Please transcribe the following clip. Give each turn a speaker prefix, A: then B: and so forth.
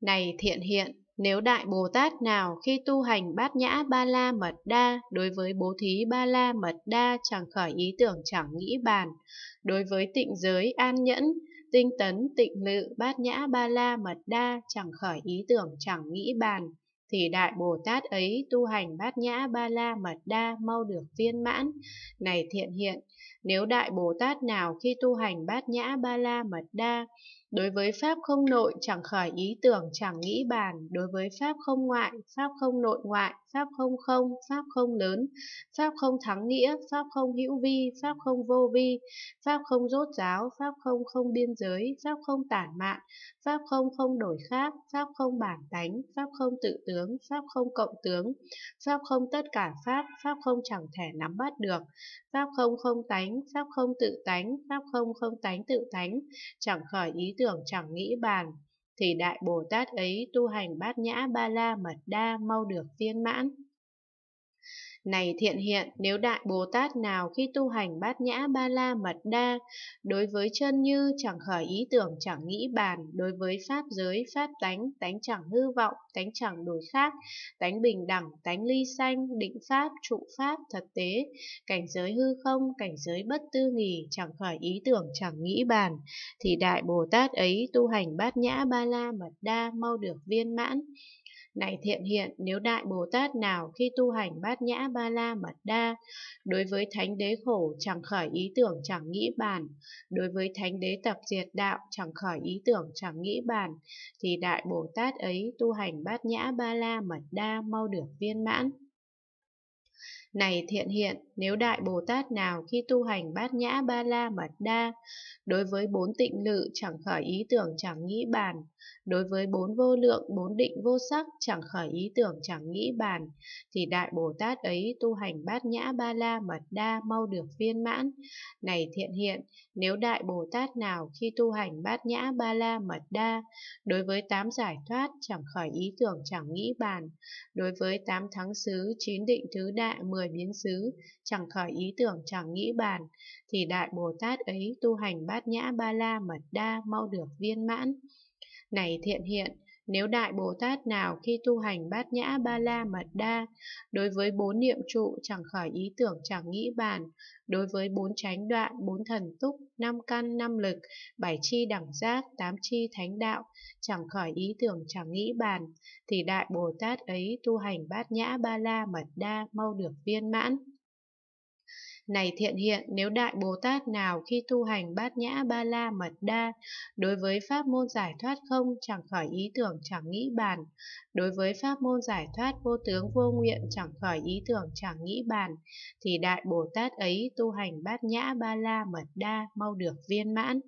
A: Này thiện hiện, nếu Đại Bồ Tát nào khi tu hành bát nhã ba la mật đa, đối với bố thí ba la mật đa chẳng khởi ý tưởng chẳng nghĩ bàn, đối với tịnh giới an nhẫn, tinh tấn tịnh lự bát nhã ba la mật đa chẳng khởi ý tưởng chẳng nghĩ bàn, thì Đại Bồ Tát ấy tu hành bát nhã ba la mật đa mau được viên mãn. Này thiện hiện, nếu Đại Bồ Tát nào khi tu hành bát nhã ba la mật đa, đối với Pháp không nội chẳng khởi ý tưởng chẳng nghĩ bàn, đối với Pháp không ngoại, Pháp không nội ngoại, Pháp không không, Pháp không lớn, Pháp không thắng nghĩa, Pháp không hữu vi, Pháp không vô vi, Pháp không rốt giáo, Pháp không không biên giới, Pháp không tản mạn, Pháp không không đổi khác, Pháp không bản tánh, Pháp không tự tướng, Pháp không cộng tướng, Pháp không tất cả Pháp, Pháp không chẳng thể nắm bắt được, Pháp không không tánh, Pháp không tự tánh, Pháp không không tánh tự tánh, chẳng khởi ý tưởng chẳng nghĩ bàn, thì Đại Bồ Tát ấy tu hành bát nhã ba la mật đa mau được viên mãn. Này thiện hiện, nếu Đại Bồ Tát nào khi tu hành bát nhã ba la mật đa, đối với chân như chẳng khởi ý tưởng chẳng nghĩ bàn, đối với pháp giới, pháp tánh, tánh chẳng hư vọng, tánh chẳng đổi khác, tánh bình đẳng, tánh ly sanh, định pháp, trụ pháp, thật tế, cảnh giới hư không, cảnh giới bất tư nghỉ chẳng khởi ý tưởng chẳng nghĩ bàn, thì Đại Bồ Tát ấy tu hành bát nhã ba la mật đa mau được viên mãn. Này thiện hiện, nếu Đại Bồ Tát nào khi tu hành bát nhã ba la mật đa, đối với thánh đế khổ chẳng khởi ý tưởng chẳng nghĩ bàn, đối với thánh đế tập diệt đạo chẳng khởi ý tưởng chẳng nghĩ bàn, thì Đại Bồ Tát ấy tu hành bát nhã ba la mật đa mau được viên mãn. Này thiện hiện, nếu Đại Bồ Tát nào khi tu hành bát nhã ba la mật đa, đối với bốn tịnh lự chẳng khởi ý tưởng chẳng nghĩ bàn, đối với bốn vô lượng, bốn định vô sắc chẳng khởi ý tưởng chẳng nghĩ bàn, thì Đại Bồ Tát ấy tu hành bát nhã ba la mật đa mau được viên mãn. Này thiện hiện, nếu Đại Bồ Tát nào khi tu hành bát nhã ba la mật đa, đối với tám giải thoát chẳng khởi ý tưởng chẳng nghĩ bàn, đối với tám thắng xứ, chín định thứ đại, mười biến xứ, chẳng khỏi ý tưởng chẳng nghĩ bàn, thì Đại Bồ Tát ấy tu hành bát nhã ba la mật đa mau được viên mãn. Này thiện hiện, nếu Đại Bồ Tát nào khi tu hành bát nhã ba la mật đa, đối với bốn niệm trụ chẳng khởi ý tưởng chẳng nghĩ bàn, đối với bốn chánh đoạn, bốn thần túc, năm căn, năm lực, bảy chi đẳng giác, tám chi thánh đạo, chẳng khởi ý tưởng chẳng nghĩ bàn, thì Đại Bồ Tát ấy tu hành bát nhã ba la mật đa mau được viên mãn. Này thiện hiện, nếu Đại Bồ Tát nào khi tu hành bát nhã ba la mật đa, đối với pháp môn giải thoát không, chẳng khỏi ý tưởng chẳng nghĩ bàn, đối với pháp môn giải thoát vô tướng vô nguyện, chẳng khỏi ý tưởng chẳng nghĩ bàn, thì Đại Bồ Tát ấy tu hành bát nhã ba la mật đa mau được viên mãn.